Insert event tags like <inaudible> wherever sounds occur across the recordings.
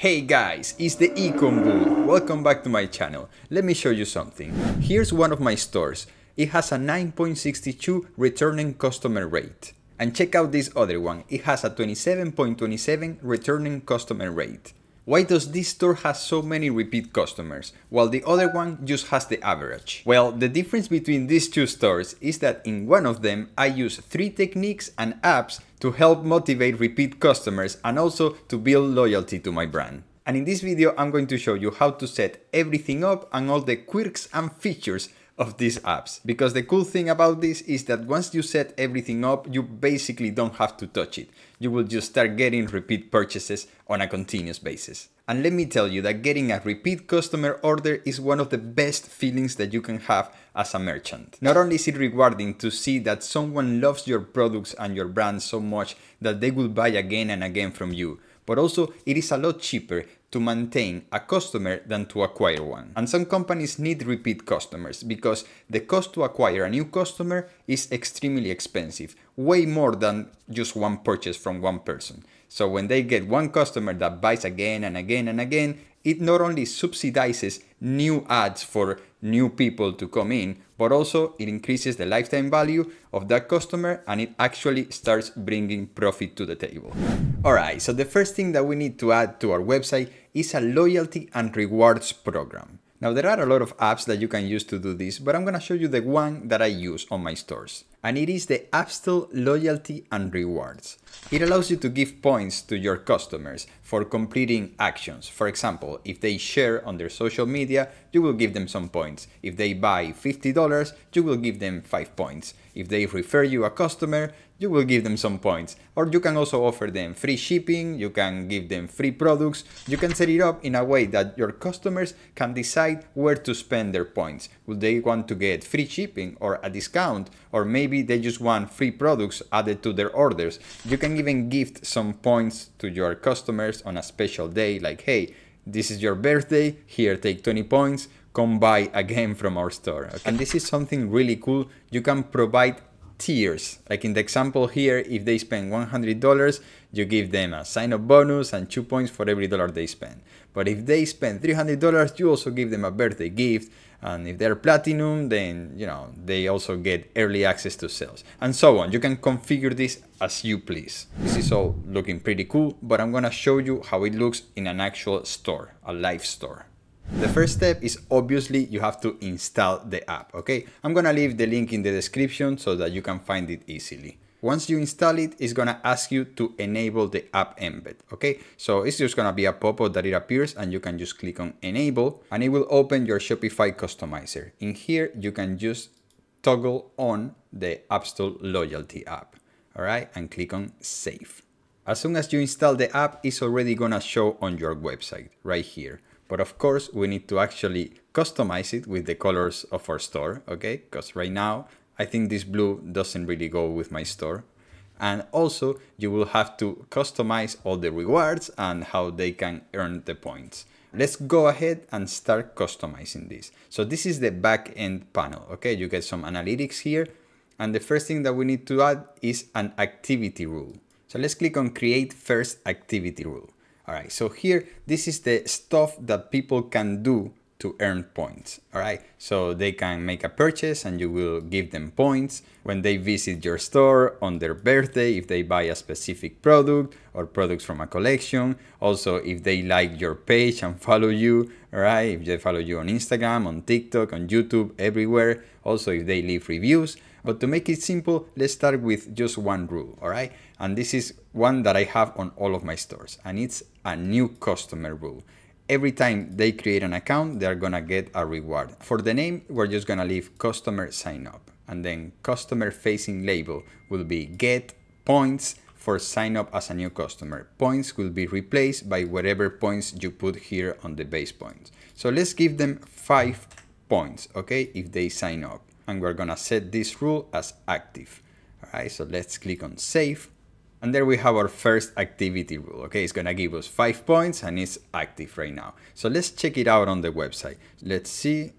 Hey guys, it's the Ecom Bull. Welcome back to my channel. Let me show you something. Here's one of my stores. It has a 9.62 returning customer rate. And check out this other one. It has a 27.27 returning customer rate. Why does this store has so many repeat customers, while the other one just has the average? Well, the difference between these two stores is that in one of them I use three techniques and apps to help motivate repeat customers and also to build loyalty to my brand. And in this video I'm going to show you how to set everything up and all the quirks and features of these apps. Because the cool thing about this is that once you set everything up, you basically don't have to touch it. You will just start getting repeat purchases on a continuous basis. And let me tell you that getting a repeat customer order is one of the best feelings that you can have as a merchant. Not only is it rewarding to see that someone loves your products and your brand so much that they will buy again and again from you, but also it is a lot cheaper to maintain a customer than to acquire one. And some companies need repeat customers because the cost to acquire a new customer is extremely expensive, way more than just one purchase from one person. So when they get one customer that buys again and again and again, it not only subsidizes new ads for new people to come in, but also it increases the lifetime value of that customer and it actually starts bringing profit to the table. Alright, so the first thing that we need to add to our website is a loyalty and rewards program. Now there are a lot of apps that you can use to do this, but I'm gonna show you the one that I use on my stores. And it is the Appstle Loyalty and Rewards. It allows you to give points to your customers for completing actions. For example, if they share on their social media, you will give them some points. If they buy $50, you will give them 5 points. If they refer you a customer, you will give them some points. Or you can also offer them free shipping, you can give them free products. You can set it up in a way that your customers can decide where to spend their points. Would they want to get free shipping or a discount? Or maybe they just want free products added to their orders. You can even gift some points to your customers on a special day like, hey, this is your birthday, here take 20 points, come buy again from our store. Okay? And this is something really cool. You can provide tiers. Like in the example here, if they spend $100, you give them a sign-up bonus and two points for every dollar they spend. But if they spend $300, you also give them a birthday gift. And if they're platinum, then you know they also get early access to sales and so on. You can configure this as you please. This is all looking pretty cool, but I'm gonna show you how it looks in an actual store, a live store. The first step is obviously you have to install the app, okay? I'm gonna leave the link in the description so that you can find it easily. Once you install it, it's gonna ask you to enable the app embed, okay? So it's just gonna be a pop-up that it appears and you can just click on enable and it will open your Shopify customizer. In here, you can just toggle on the Appstle loyalty app, all right? And click on save. As soon as you install the app, it's already gonna show on your website right here. But of course, we need to actually customize it with the colors of our store, okay? Because right now, I think this blue doesn't really go with my store. And also, you will have to customize all the rewards and how they can earn the points. Let's go ahead and start customizing this. So this is the back end panel, okay? You get some analytics here. And the first thing that we need to add is an activity rule. So let's click on create first activity rule. All right, so here, this is the stuff that people can do to earn points. All right, so they can make a purchase and you will give them points when they visit your store on their birthday, if they buy a specific product or products from a collection. Also, if they like your page and follow you, all right, if they follow you on Instagram, on TikTok, on YouTube, everywhere. Also, if they leave reviews. But to make it simple, let's start with just one rule, all right? And this is one that I have on all of my stores, and it's a new customer rule. Every time they create an account, they're gonna get a reward. For the name, we're just gonna leave customer sign up, and then customer facing label will be get points for sign up as a new customer. Points will be replaced by whatever points you put here on the base points. So let's give them five points, okay, if they sign up. And we're gonna set this rule as active. All right, so let's click on save. And there we have our first activity rule. Okay, it's gonna give us five points and it's active right now. So let's check it out on the website. Let's see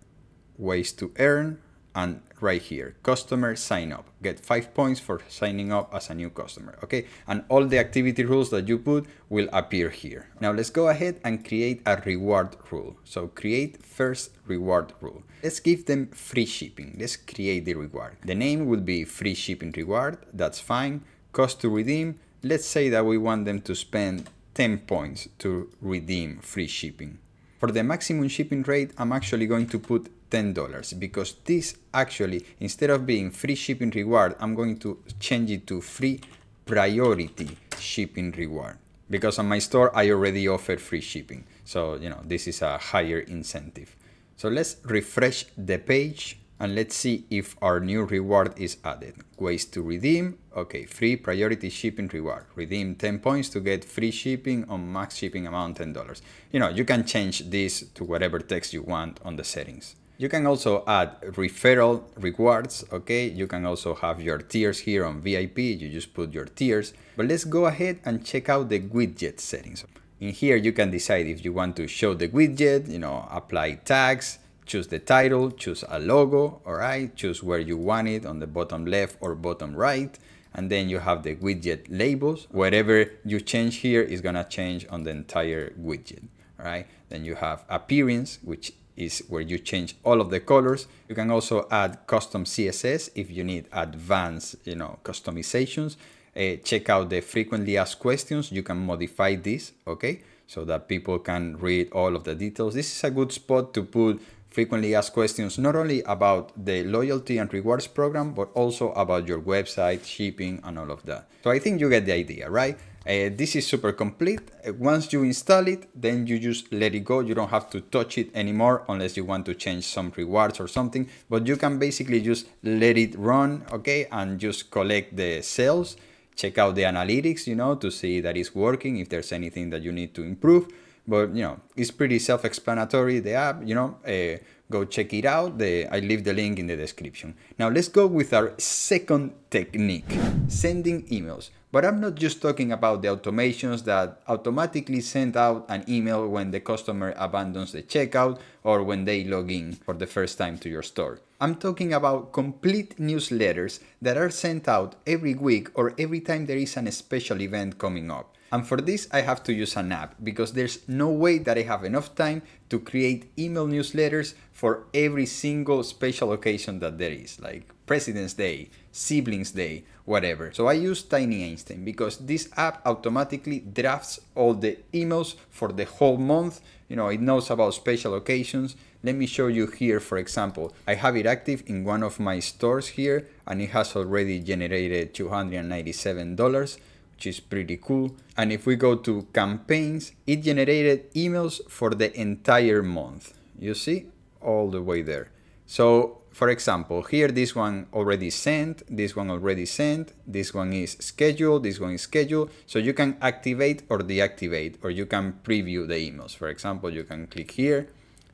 ways to earn. And right here, customer sign up, get five points for signing up as a new customer, okay? And all the activity rules that you put will appear here. Now let's go ahead and create a reward rule. So create first reward rule. Let's give them free shipping. Let's create the reward. The name will be free shipping reward. That's fine. Cost to redeem. Let's say that we want them to spend 10 points to redeem free shipping. For the maximum shipping rate, I'm actually going to put $10 because this actually, instead of being free shipping reward, I'm going to change it to free priority shipping reward because on my store, I already offer free shipping. So, you know, this is a higher incentive. So let's refresh the page and let's see if our new reward is added. Ways to redeem, okay, free priority shipping reward. Redeem 10 points to get free shipping on max shipping amount $10. You know, you can change this to whatever text you want on the settings. You can also add referral rewards, okay? You can also have your tiers here on VIP, you just put your tiers. But let's go ahead and check out the widget settings. In here, you can decide if you want to show the widget, you know, apply tags, choose the title, choose a logo, all right? Choose where you want it on the bottom left or bottom right. And then you have the widget labels. Whatever you change here is gonna change on the entire widget, all right? Then you have appearance, which is where you change all of the colors. You can also add custom CSS if you need advanced, you know, customizations. Uh, check out the frequently asked questions. You can modify this, okay? So that people can read all of the details. This is a good spot to put frequently asked questions, not only about the loyalty and rewards program, but also about your website, shipping, and all of that. So I think you get the idea, right? Uh, this is super complete. Uh, once you install it, then you just let it go. You don't have to touch it anymore unless you want to change some rewards or something. But you can basically just let it run, okay, and just collect the sales. Check out the analytics, you know, to see that it's working, if there's anything that you need to improve. But, you know, it's pretty self-explanatory, the app, you know, uh, go check it out. The, I leave the link in the description. Now let's go with our second technique, sending emails. But I'm not just talking about the automations that automatically send out an email when the customer abandons the checkout or when they log in for the first time to your store. I'm talking about complete newsletters that are sent out every week or every time there is an special event coming up. And for this, I have to use an app because there's no way that I have enough time to create email newsletters for every single special occasion that there is, like President's Day, Siblings Day, whatever. So I use Tiny Einstein because this app automatically drafts all the emails for the whole month. You know, it knows about special occasions. Let me show you here, for example, I have it active in one of my stores here and it has already generated $297 which is pretty cool. And if we go to campaigns, it generated emails for the entire month. You see, all the way there. So for example, here this one already sent, this one already sent, this one is scheduled, this one is scheduled. So you can activate or deactivate, or you can preview the emails. For example, you can click here,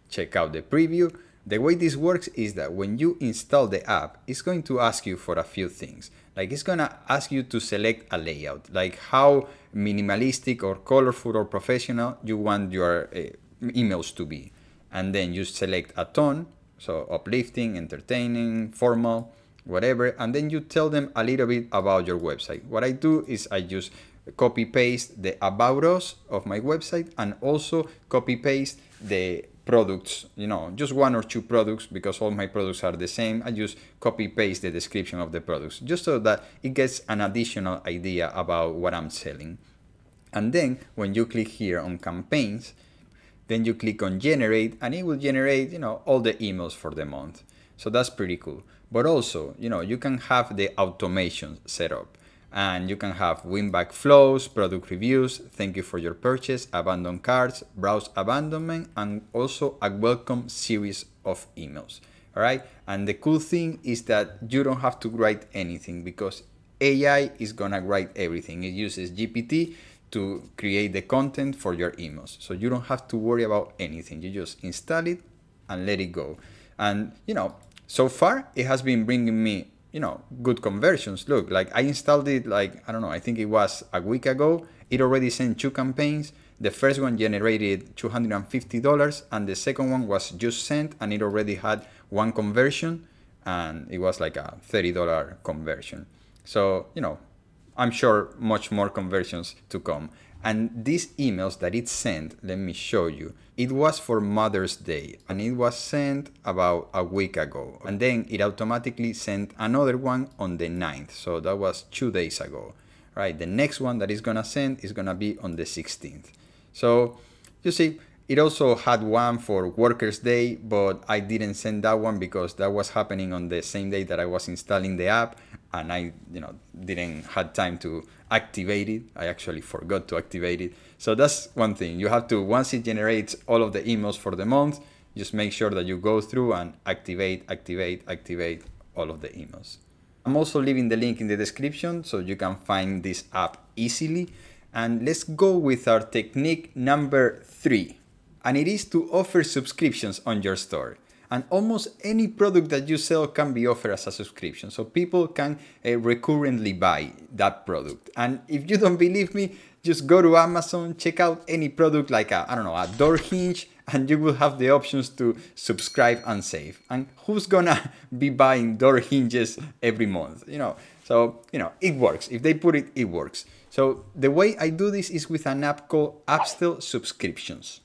check out the preview. The way this works is that when you install the app, it's going to ask you for a few things. Like it's gonna ask you to select a layout, like how minimalistic or colorful or professional you want your uh, emails to be. And then you select a tone, so uplifting, entertaining, formal, whatever. And then you tell them a little bit about your website. What I do is I just copy paste the about us of my website and also copy paste the products, you know, just one or two products because all my products are the same. I just copy paste the description of the products just so that it gets an additional idea about what I'm selling. And then when you click here on campaigns, then you click on generate and it will generate, you know, all the emails for the month. So that's pretty cool. But also, you know, you can have the automation set up and you can have win-back flows, product reviews, thank you for your purchase, abandoned carts, browse abandonment, and also a welcome series of emails. All right. And the cool thing is that you don't have to write anything because AI is gonna write everything. It uses GPT to create the content for your emails. So you don't have to worry about anything. You just install it and let it go. And you know, so far it has been bringing me you know, good conversions. Look, like I installed it like, I don't know, I think it was a week ago. It already sent two campaigns. The first one generated $250 and the second one was just sent and it already had one conversion and it was like a $30 conversion. So, you know, I'm sure much more conversions to come. And these emails that it sent, let me show you. It was for Mother's Day and it was sent about a week ago. And then it automatically sent another one on the 9th. So that was two days ago, right? The next one that is gonna send is gonna be on the 16th. So you see, it also had one for Workers' Day, but I didn't send that one because that was happening on the same day that I was installing the app and I, you know, didn't had time to activate it. I actually forgot to activate it. So that's one thing. You have to once it generates all of the emails for the month, just make sure that you go through and activate, activate, activate all of the emails. I'm also leaving the link in the description so you can find this app easily. And let's go with our technique number three. And it is to offer subscriptions on your store and almost any product that you sell can be offered as a subscription. So people can uh, recurrently buy that product. And if you don't believe me just go to amazon check out any product like a i don't know a door hinge and you will have the options to subscribe and save. And who's gonna <laughs> be buying door hinges every month you know? So you know it works. If they put it it works. So the way i do this is with an app called Appstle subscriptions.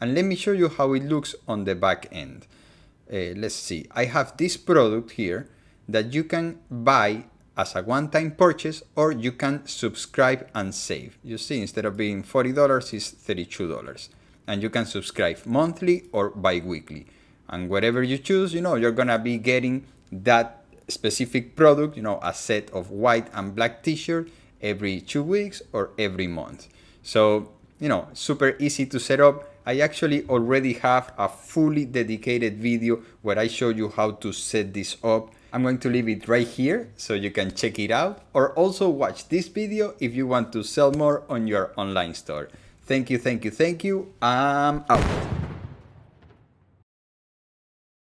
And let me show you how it looks on the back end uh, let's see, I have this product here that you can buy as a one-time purchase or you can subscribe and save. You see, instead of being $40, it's $32. And you can subscribe monthly or bi-weekly. And whatever you choose, you know, you're gonna be getting that specific product, you know, a set of white and black t-shirt every two weeks or every month. So, you know, super easy to set up I actually already have a fully dedicated video where I show you how to set this up. I'm going to leave it right here so you can check it out or also watch this video if you want to sell more on your online store. Thank you, thank you, thank you. I'm out.